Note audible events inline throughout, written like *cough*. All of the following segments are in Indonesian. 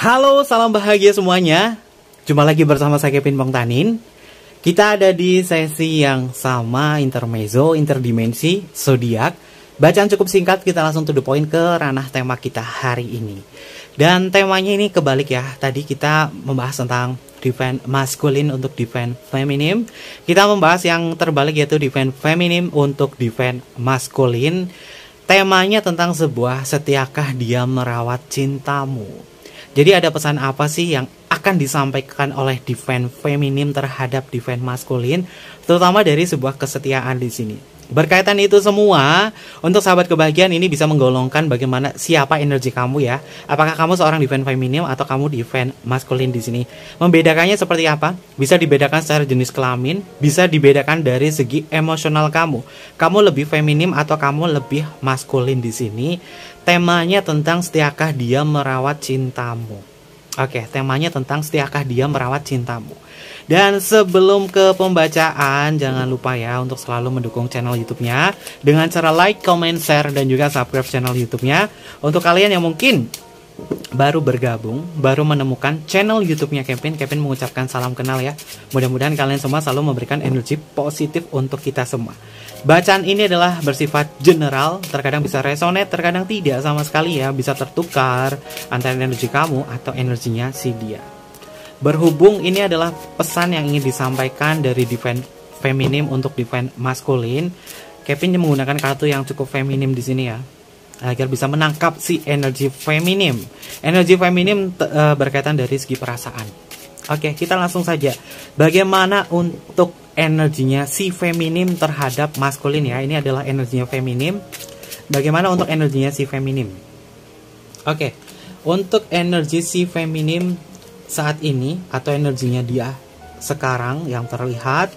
Halo, salam bahagia semuanya. Jumpa lagi bersama saya Kevin Pongtanin. Kita ada di sesi yang sama intermezzo, interdimensi, zodiak. Bacaan cukup singkat, kita langsung to the point ke ranah tema kita hari ini. Dan temanya ini kebalik ya. Tadi kita membahas tentang defend maskulin untuk defend feminim. Kita membahas yang terbalik yaitu defend feminim untuk defend maskulin. Temanya tentang sebuah setiakah dia merawat cintamu. Jadi ada pesan apa sih yang akan disampaikan oleh defense feminim terhadap defense maskulin, terutama dari sebuah kesetiaan di sini. Berkaitan itu semua, untuk sahabat kebahagiaan ini bisa menggolongkan bagaimana siapa energi kamu ya. Apakah kamu seorang defense feminim atau kamu defense maskulin di sini? Membedakannya seperti apa? Bisa dibedakan secara jenis kelamin, bisa dibedakan dari segi emosional kamu. Kamu lebih feminim atau kamu lebih maskulin di sini? Temanya tentang setiakah dia merawat cintamu. Oke, temanya tentang setiakah dia merawat cintamu. Dan sebelum ke pembacaan, jangan lupa ya untuk selalu mendukung channel YouTube-nya dengan cara like, comment, share, dan juga subscribe channel YouTube-nya. Untuk kalian yang mungkin baru bergabung, baru menemukan channel YouTube-nya Kevin, Kevin mengucapkan salam kenal ya. Mudah-mudahan kalian semua selalu memberikan energi positif untuk kita semua. Bacaan ini adalah bersifat general, terkadang bisa resonate, terkadang tidak sama sekali ya, bisa tertukar antara energi kamu atau energinya si dia. Berhubung ini adalah pesan yang ingin disampaikan dari defense feminim untuk defense maskulin, Kevin menggunakan kartu yang cukup feminim di sini ya, agar bisa menangkap si energi feminim. Energi feminim uh, berkaitan dari segi perasaan. Oke, kita langsung saja. Bagaimana untuk energinya si feminim terhadap maskulin ya? Ini adalah energinya feminim. Bagaimana untuk energinya si feminim? Oke, untuk energi si feminim saat ini atau energinya dia sekarang yang terlihat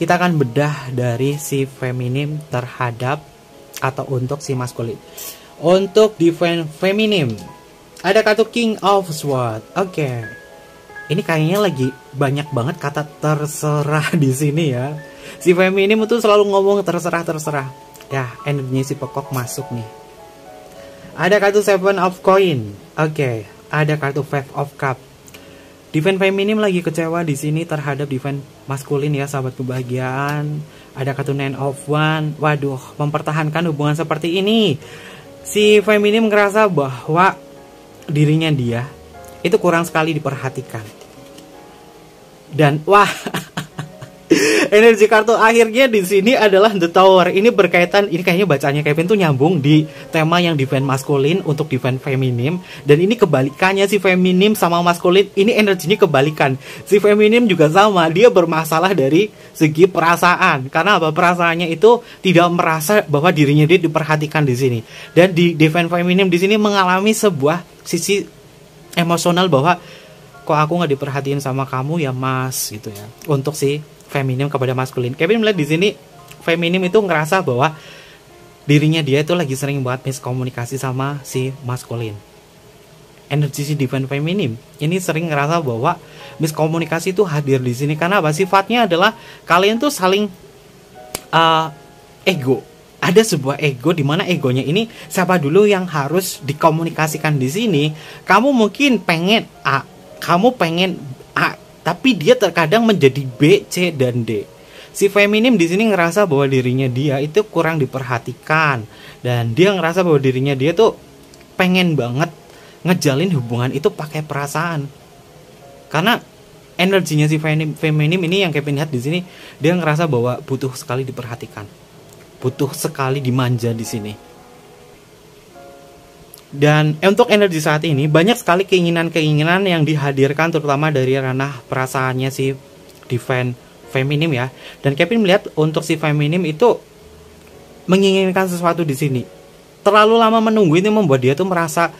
kita akan bedah dari si feminim terhadap atau untuk si maskulin. Untuk defense feminim ada kartu King of Swords. Oke. Okay. Ini kayaknya lagi banyak banget kata terserah di sini ya. Si feminim itu selalu ngomong terserah terserah. Ya, energinya si pekok masuk nih. Ada kartu Seven of Coin. Oke, okay. ada kartu Five of Cup Defense feminim lagi kecewa di sini terhadap defense maskulin ya sahabat kebahagiaan. Ada kartu nine of one. Waduh, mempertahankan hubungan seperti ini. Si feminim ngerasa bahwa dirinya dia itu kurang sekali diperhatikan. Dan wah *laughs* energi kartu akhirnya di sini adalah The Tower. Ini berkaitan, ini kayaknya bacanya Kevin tuh nyambung di tema yang defense maskulin untuk defense feminim. Dan ini kebalikannya si feminim sama maskulin, ini energinya kebalikan. Si feminim juga sama, dia bermasalah dari segi perasaan. Karena apa? Perasaannya itu tidak merasa bahwa dirinya dia diperhatikan di sini. Dan di defense feminim di sini mengalami sebuah sisi emosional bahwa kok aku nggak diperhatiin sama kamu ya mas gitu ya untuk si feminim kepada maskulin. Kevin melihat di sini feminim itu ngerasa bahwa dirinya dia itu lagi sering buat miskomunikasi sama si maskulin. Energi si divine feminim ini sering ngerasa bahwa miskomunikasi itu hadir di sini karena apa? Sifatnya adalah kalian tuh saling uh, ego. Ada sebuah ego di mana egonya ini siapa dulu yang harus dikomunikasikan di sini. Kamu mungkin pengen A, kamu pengen A, tapi dia terkadang menjadi B, C dan D. Si feminim di sini ngerasa bahwa dirinya dia itu kurang diperhatikan dan dia ngerasa bahwa dirinya dia tuh pengen banget ngejalin hubungan itu pakai perasaan. Karena energinya si feminim ini yang Kevin lihat di sini dia ngerasa bahwa butuh sekali diperhatikan. Butuh sekali dimanja di sini dan untuk energi saat ini banyak sekali keinginan-keinginan yang dihadirkan terutama dari ranah perasaannya si divine feminim ya. Dan Kevin melihat untuk si feminim itu menginginkan sesuatu di sini. Terlalu lama menunggu ini membuat dia tuh merasa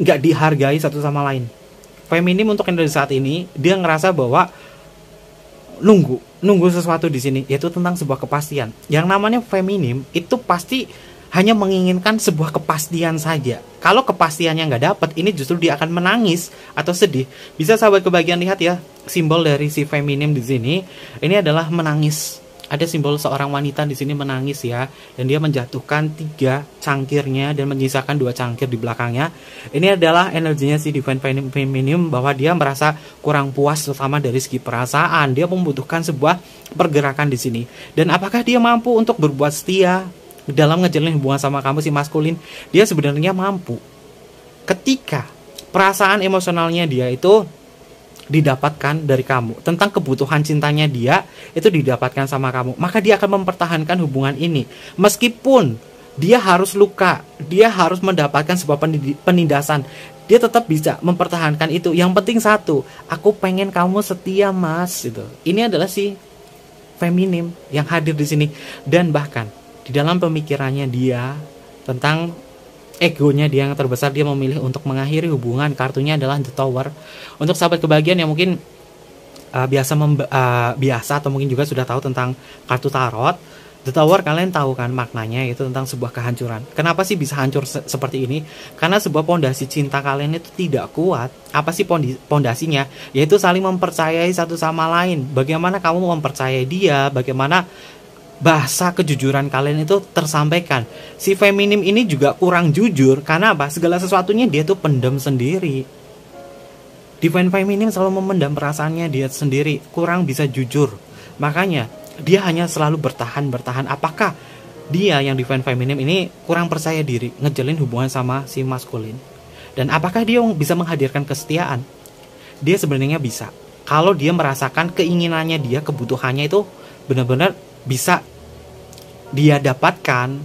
nggak dihargai satu sama lain. Feminim untuk energi saat ini dia ngerasa bahwa nunggu nunggu sesuatu di sini yaitu tentang sebuah kepastian. Yang namanya feminim itu pasti hanya menginginkan sebuah kepastian saja. Kalau kepastiannya nggak dapat, ini justru dia akan menangis atau sedih. Bisa sahabat kebagian lihat ya, simbol dari si feminim di sini. Ini adalah menangis. ada simbol seorang wanita di sini menangis ya dan dia menjatuhkan tiga cangkirnya dan menyisakan dua cangkir di belakangnya ini adalah energinya si divine feminine bahwa dia merasa kurang puas terutama dari segi perasaan dia membutuhkan sebuah pergerakan di sini dan apakah dia mampu untuk berbuat setia dalam ngejalin hubungan sama kamu si maskulin dia sebenarnya mampu. Ketika perasaan emosionalnya dia itu didapatkan dari kamu tentang kebutuhan cintanya dia itu didapatkan sama kamu maka dia akan mempertahankan hubungan ini. Meskipun dia harus luka dia harus mendapatkan sebuah penindasan dia tetap bisa mempertahankan itu. Yang penting satu aku pengen kamu setia mas itu ini adalah si feminim yang hadir di sini. Dan bahkan di dalam pemikirannya dia tentang egonya dia yang terbesar dia memilih untuk mengakhiri hubungan kartunya adalah the tower untuk sahabat kebahagiaan yang mungkin uh, biasa uh, biasa atau mungkin juga sudah tahu tentang kartu tarot The Tower kalian tahu kan maknanya itu tentang sebuah kehancuran. Kenapa sih bisa hancur se seperti ini? Karena sebuah pondasi cinta kalian itu tidak kuat. Apa sih pondasinya? Yaitu saling mempercayai satu sama lain. Bagaimana kamu mempercayai dia? Bagaimana bahasa kejujuran kalian itu tersampaikan. Si feminim ini juga kurang jujur karena apa? Segala sesuatunya dia tuh pendem sendiri. Divine feminim selalu memendam perasaannya dia sendiri, kurang bisa jujur. Makanya dia hanya selalu bertahan bertahan. Apakah dia yang divine feminim ini kurang percaya diri ngejalin hubungan sama si maskulin? Dan apakah dia bisa menghadirkan kesetiaan? Dia sebenarnya bisa. Kalau dia merasakan keinginannya dia, kebutuhannya itu benar-benar bisa dia dapatkan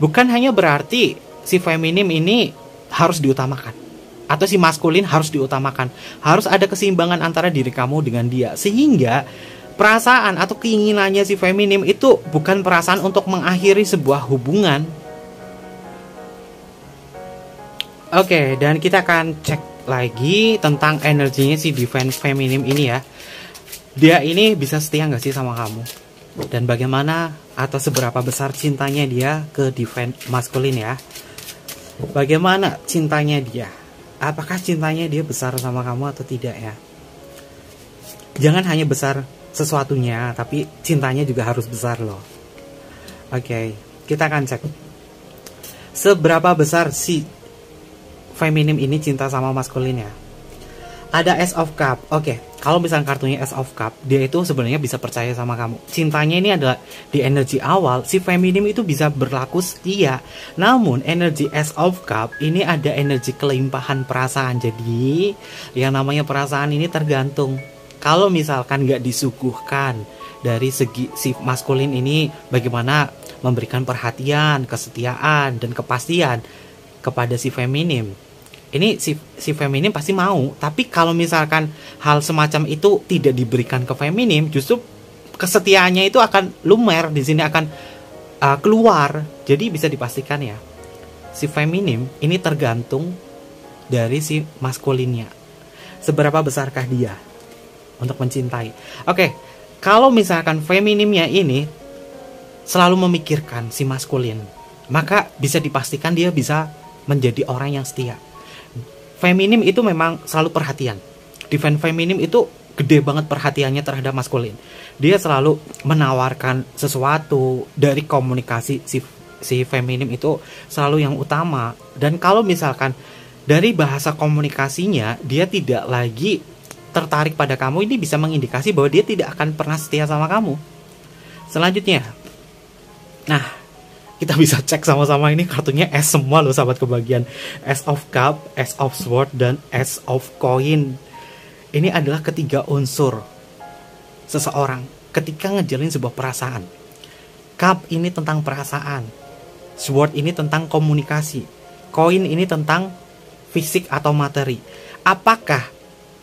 bukan hanya berarti si feminim ini harus diutamakan atau si maskulin harus diutamakan. Harus ada keseimbangan antara diri kamu dengan dia sehingga perasaan atau keinginannya si feminim itu bukan perasaan untuk mengakhiri sebuah hubungan. Oke, dan kita akan cek lagi tentang energinya si divine feminim ini ya. Dia ini bisa setia nggak sih sama kamu? Dan bagaimana atau seberapa besar cintanya dia ke defense maskulin ya. Bagaimana cintanya dia? Apakah cintanya dia besar sama kamu atau tidak ya? Jangan hanya besar sesuatunya, tapi cintanya juga harus besar loh. Oke, okay, kita akan cek. Seberapa besar si feminim ini cinta sama maskulin ya? Ada S of Cup. Oke, okay kalau misalnya kartunya S of Cup, dia itu sebenarnya bisa percaya sama kamu. Cintanya ini adalah di energi awal, si feminim itu bisa berlaku setia. Namun energi S of Cup ini ada energi kelimpahan perasaan. Jadi yang namanya perasaan ini tergantung. Kalau misalkan nggak disuguhkan dari segi si maskulin ini bagaimana memberikan perhatian, kesetiaan, dan kepastian kepada si feminim ini si si feminim pasti mau. Tapi kalau misalkan hal semacam itu tidak diberikan ke feminim justru kesetiaannya itu akan lumer di sini akan uh, keluar. Jadi bisa dipastikan ya si feminim ini tergantung dari si maskulinnya. Seberapa besarkah dia untuk mencintai? Oke kalau misalkan feminimnya ini selalu memikirkan si maskulin maka bisa dipastikan dia bisa menjadi orang yang setia feminim itu memang selalu perhatian. Defense feminim itu gede banget perhatiannya terhadap maskulin. Dia selalu menawarkan sesuatu dari komunikasi si si feminim itu selalu yang utama. Dan kalau misalkan dari bahasa komunikasinya dia tidak lagi tertarik pada kamu, ini bisa mengindikasi bahwa dia tidak akan pernah setia sama kamu. Selanjutnya, nah kita bisa cek sama-sama ini kartunya S semua loh sahabat kebagian S of Cup, S of Sword dan S of Coin. Ini adalah ketiga unsur seseorang ketika ngejalin sebuah perasaan. Cup ini tentang perasaan. Sword ini tentang komunikasi. Koin ini tentang fisik atau materi. Apakah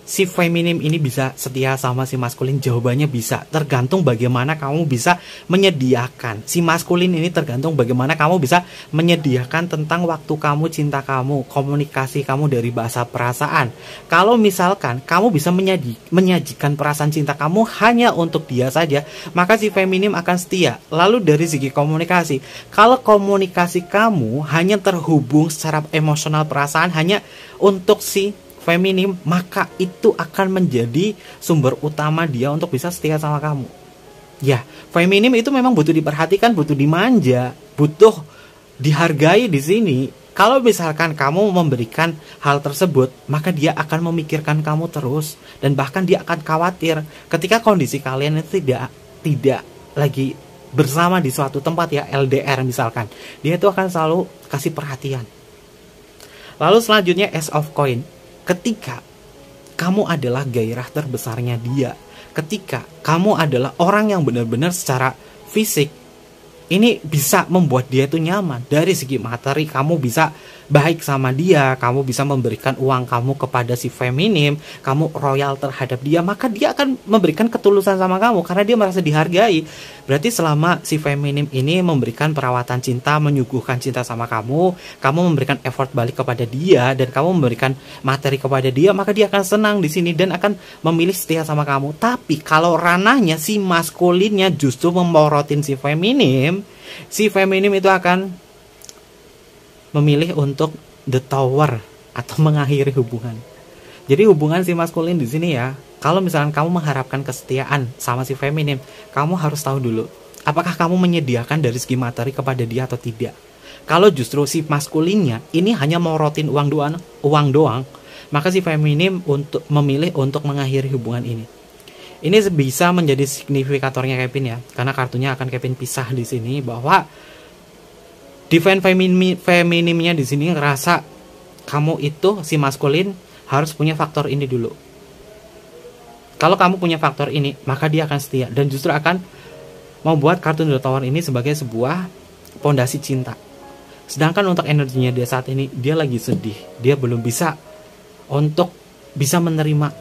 si feminim ini bisa setia sama si maskulin? Jawabannya bisa. Tergantung bagaimana kamu bisa menyediakan. Si maskulin ini tergantung bagaimana kamu bisa menyediakan tentang waktu kamu, cinta kamu, komunikasi kamu dari bahasa perasaan. Kalau misalkan kamu bisa menyaji, menyajikan perasaan cinta kamu hanya untuk dia saja, maka si feminim akan setia. Lalu dari segi komunikasi, kalau komunikasi kamu hanya terhubung secara emosional perasaan hanya untuk si feminim, maka itu akan menjadi sumber utama dia untuk bisa setia sama kamu. Ya, feminim itu memang butuh diperhatikan, butuh dimanja, butuh dihargai di sini. Kalau misalkan kamu memberikan hal tersebut, maka dia akan memikirkan kamu terus dan bahkan dia akan khawatir ketika kondisi kalian itu tidak tidak lagi bersama di suatu tempat ya LDR misalkan. Dia itu akan selalu kasih perhatian. Lalu selanjutnya S of Coin. Ketika kamu adalah gairah terbesarnya dia, ketika kamu adalah orang yang benar-benar secara fisik ini bisa membuat dia itu nyaman. Dari segi materi kamu bisa baik sama dia kamu bisa memberikan uang kamu kepada si feminim kamu royal terhadap dia maka dia akan memberikan ketulusan sama kamu karena dia merasa dihargai. Berarti selama si feminim ini memberikan perawatan cinta menyuguhkan cinta sama kamu kamu memberikan effort balik kepada dia dan kamu memberikan materi kepada dia maka dia akan senang di sini dan akan memilih setia sama kamu. Tapi kalau ranahnya si maskulinnya justru memorotin si feminim si feminim itu akan memilih untuk the tower atau *laughs* mengakhiri hubungan. Jadi hubungan si maskulin di sini ya, kalau misalnya kamu mengharapkan kesetiaan sama si feminim, kamu harus tahu dulu apakah kamu menyediakan dari segi materi kepada dia atau tidak. Kalau justru si maskulinnya ini hanya mau rotin uang doang, uang doang, maka si feminim untuk memilih untuk mengakhiri hubungan ini. Ini bisa menjadi signifikatornya Kevin ya, karena kartunya akan Kevin pisah di sini bahwa defend feminim, feminimnya di sini ngerasa kamu itu si maskulin harus punya faktor ini dulu. Kalau kamu punya faktor ini, maka dia akan setia dan justru akan membuat kartu The Tower ini sebagai sebuah pondasi cinta. Sedangkan untuk energinya dia saat ini, dia lagi sedih. Dia belum bisa untuk bisa menerima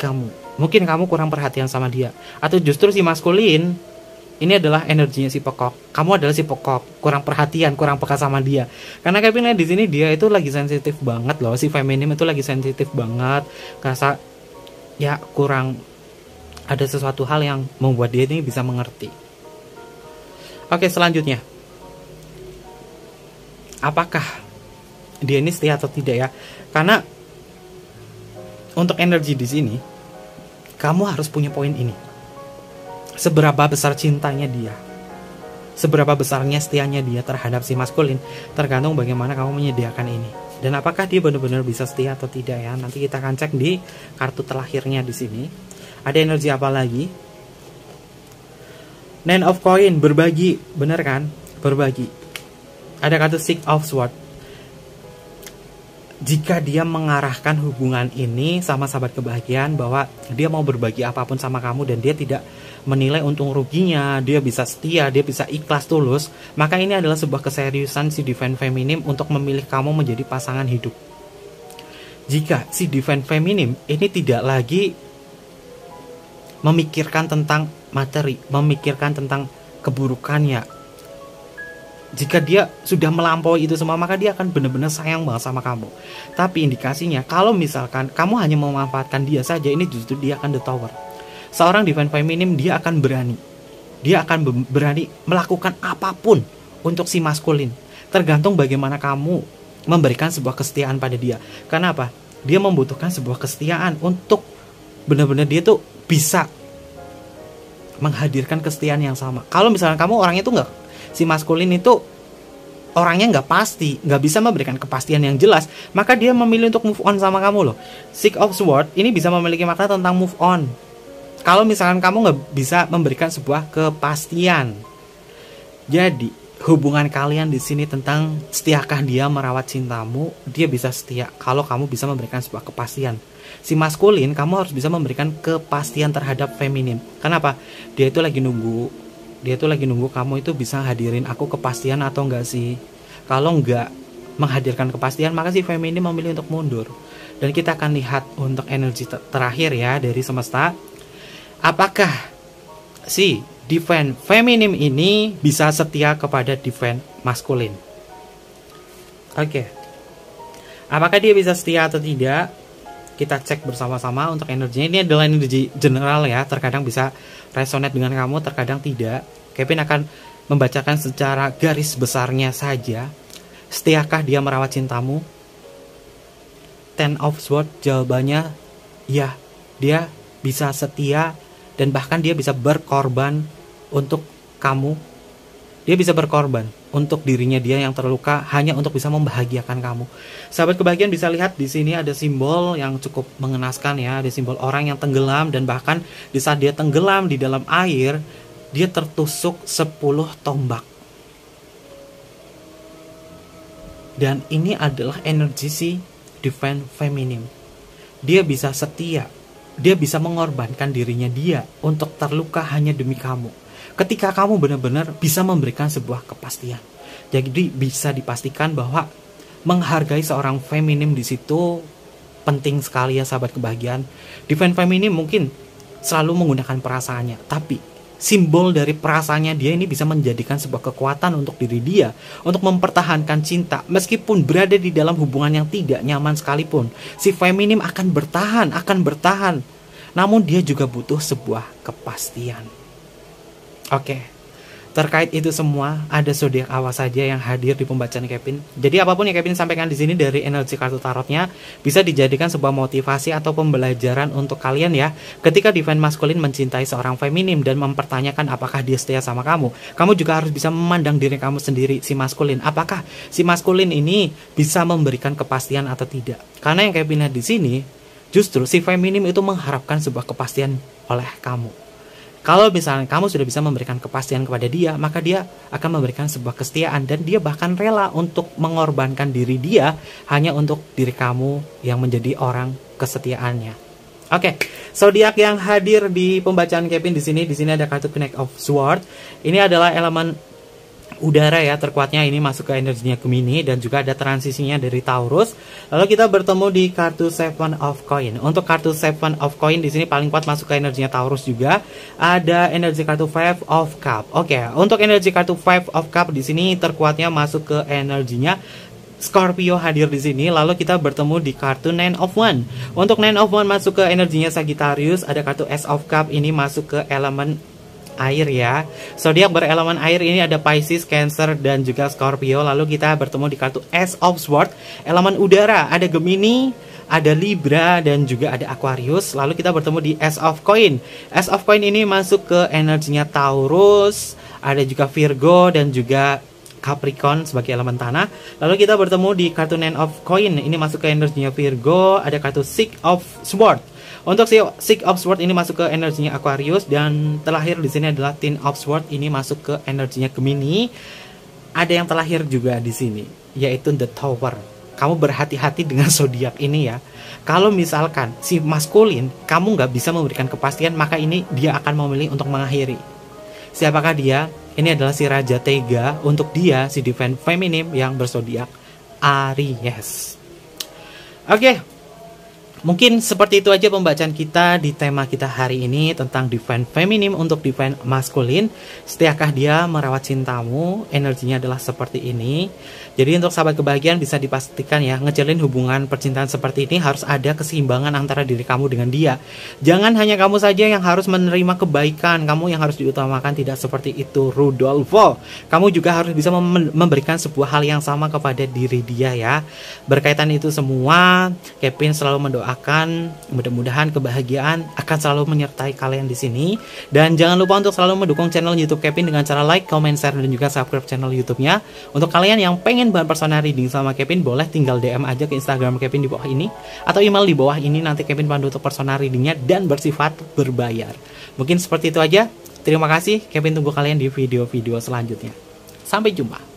kamu. Mungkin kamu kurang perhatian sama dia. Atau justru si maskulin ini adalah energinya si pekok. Kamu adalah si pekok, kurang perhatian, kurang peka sama dia. Karena Kevin di sini dia itu lagi sensitif banget loh, si feminim itu lagi sensitif banget. Karena ya kurang ada sesuatu hal yang membuat dia ini bisa mengerti. Oke, selanjutnya. Apakah dia ini setia atau tidak ya? Karena untuk energi di sini kamu harus punya poin ini seberapa besar cintanya dia? Seberapa besarnya setianya dia terhadap si maskulin? Tergantung bagaimana kamu menyediakan ini. Dan apakah dia benar-benar bisa setia atau tidak ya? Nanti kita akan cek di kartu terakhirnya di sini. Ada energi apa lagi? Nine of Coin berbagi. Benar kan? Berbagi. Ada kartu Six of Sword jika dia mengarahkan hubungan ini sama sahabat kebahagiaan bahwa dia mau berbagi apa pun sama kamu dan dia tidak menilai untung ruginya, dia bisa setia, dia bisa ikhlas tulus, maka ini adalah sebuah keseriusan si divine feminim untuk memilih kamu menjadi pasangan hidup. Jika si divine feminim ini tidak lagi memikirkan tentang materi, memikirkan tentang keburukannya, jika dia sudah melampaui itu semua maka dia akan benar-benar sayang banget sama kamu tapi indikasinya kalau misalkan kamu hanya memanfaatkan dia saja ini justru dia akan the tower seorang divine feminim dia akan berani. Dia akan berani melakukan apa pun untuk si maskulin. Tergantung bagaimana kamu memberikan sebuah kesetiaan pada dia. Karena apa? Dia membutuhkan sebuah kesetiaan untuk benar-benar dia tuh bisa menghadirkan kesetiaan yang sama. Kalau misalnya kamu orangnya tuh nggak si maskulin itu orangnya nggak pasti, nggak bisa memberikan kepastian yang jelas, maka dia memilih untuk move on sama kamu loh. Six of Sword ini bisa memiliki makna tentang move on, kalau misalkan kamu nggak bisa memberikan sebuah kepastian. Jadi hubungan kalian di sini tentang setiakah dia merawat cintamu, dia bisa setia kalau kamu bisa memberikan sebuah kepastian. Si maskulin kamu harus bisa memberikan kepastian terhadap feminim. Kenapa? Dia itu lagi nunggu, dia itu lagi nunggu kamu itu bisa hadirin aku kepastian atau enggak sih. Kalau enggak menghadirkan kepastian, maka si feminim memilih untuk mundur. Dan kita akan lihat untuk energi terakhir ya dari semesta apakah si defense feminim ini bisa setia kepada defense maskulin? Oke. Okay. Apakah dia bisa setia atau tidak? Kita cek bersama-sama untuk energinya. Ini adalah energi general ya. Terkadang bisa resonate dengan kamu, terkadang tidak. Kevin akan membacakan secara garis besarnya saja. Setiakah dia merawat cintamu? Ten of Swords jawabannya ya, dia bisa setia dan bahkan dia bisa berkorban untuk kamu. Dia bisa berkorban untuk dirinya dia yang terluka hanya untuk bisa membahagiakan kamu. Sahabat kebahagiaan bisa lihat di sini ada simbol yang cukup mengenaskan ya, ada simbol orang yang tenggelam dan bahkan di saat dia tenggelam di dalam air, dia tertusuk 10 tombak. Dan ini adalah energi si divine feminine. Dia bisa setia, dia bisa mengorbankan dirinya dia untuk terluka hanya demi kamu ketika kamu benar-benar bisa memberikan sebuah kepastian. Jadi bisa dipastikan bahwa menghargai seorang feminim di situ penting sekali ya sahabat kebahagiaan. Defend feminim mungkin selalu menggunakan perasaannya, tapi simbol dari perasaannya dia ini bisa menjadikan sebuah kekuatan untuk diri dia untuk mempertahankan cinta meskipun berada di dalam hubungan yang tidak nyaman sekalipun si feminim akan bertahan akan bertahan namun dia juga butuh sebuah kepastian Oke. Terkait itu semua, ada zodiak awas saja yang hadir di pembacaan Kevin. Jadi apa pun yang Kevin sampaikan di sini dari energi kartu tarotnya bisa dijadikan sebuah motivasi atau pembelajaran untuk kalian ya. Ketika divine maskulin mencintai seorang feminim dan mempertanyakan apakah dia setia sama kamu, kamu juga harus bisa memandang diri kamu sendiri si maskulin. Apakah si maskulin ini bisa memberikan kepastian atau tidak? Karena yang Kevin lihat di sini, justru si feminim itu mengharapkan sebuah kepastian oleh kamu. Kalau misalnya kamu sudah bisa memberikan kepastian kepada dia, maka dia akan memberikan sebuah kesetiaan dan dia bahkan rela untuk mengorbankan diri dia hanya untuk diri kamu yang menjadi orang kesetiaannya. Oke, okay. zodiak yang hadir di pembacaan Kevin di sini, di sini ada kartu Connect of Sword. Ini adalah elemen udara ya terkuatnya ini masuk ke energinya Gemini dan juga ada transisinya dari Taurus. Lalu kita bertemu di kartu Seven of Coin. Untuk kartu Seven of Coin di sini paling kuat masuk ke energinya Taurus juga. Ada energi kartu Five of Cup. Oke, okay, untuk energi kartu Five of Cup di sini terkuatnya masuk ke energinya Scorpio hadir di sini. Lalu kita bertemu di kartu Nine of One. Untuk Nine of One masuk ke energinya Sagittarius, ada kartu S of Cup ini masuk ke elemen air ya. Zodiak berelemen air ini ada Pisces, Cancer dan juga Scorpio. Lalu kita bertemu di kartu S of Sword, elemen udara ada Gemini, ada Libra dan juga ada Aquarius. Lalu kita bertemu di S of Coin. S of Coin ini masuk ke energinya Taurus, ada juga Virgo dan juga Capricorn sebagai elemen tanah. Lalu kita bertemu di kartu Nine of Coin. Ini masuk ke energinya Virgo, ada kartu Six of Sword untuk si Six of Sword ini masuk ke energinya Aquarius dan terlahir di sini adalah Ten of Sword ini masuk ke energinya Gemini. Ada yang terlahir juga di sini yaitu The Tower. Kamu berhati-hati dengan zodiak ini ya. Kalau misalkan si maskulin kamu nggak bisa memberikan kepastian maka ini dia akan memilih untuk mengakhiri. Siapakah dia? Ini adalah si Raja Tega untuk dia si Divine Feminim yang bersodiak Aries. Oke, okay, Mungkin seperti itu aja pembacaan kita di tema kita hari ini tentang divine feminim untuk divine maskulin. Setiakah dia merawat cintamu? Energinya adalah seperti ini. Jadi untuk sahabat kebahagiaan bisa dipastikan ya, ngejalin hubungan percintaan seperti ini harus ada keseimbangan antara diri kamu dengan dia. Jangan hanya kamu saja yang harus menerima kebaikan, kamu yang harus diutamakan tidak seperti itu Rudolfo. Kamu juga harus bisa memberikan sebuah hal yang sama kepada diri dia ya. Berkaitan itu semua, Kevin selalu mendoakan mudah-mudahan kebahagiaan akan selalu menyertai kalian di sini dan jangan lupa untuk selalu mendukung channel YouTube Kevin dengan cara like, comment, share dan juga subscribe channel YouTube-nya. Untuk kalian yang pengen bahan personal reading sama Kevin boleh tinggal DM aja ke Instagram Kevin di bawah ini atau email di bawah ini nanti Kevin pandu untuk personal readingnya dan bersifat berbayar. Mungkin seperti itu aja. Terima kasih. Kevin tunggu kalian di video-video selanjutnya. Sampai jumpa.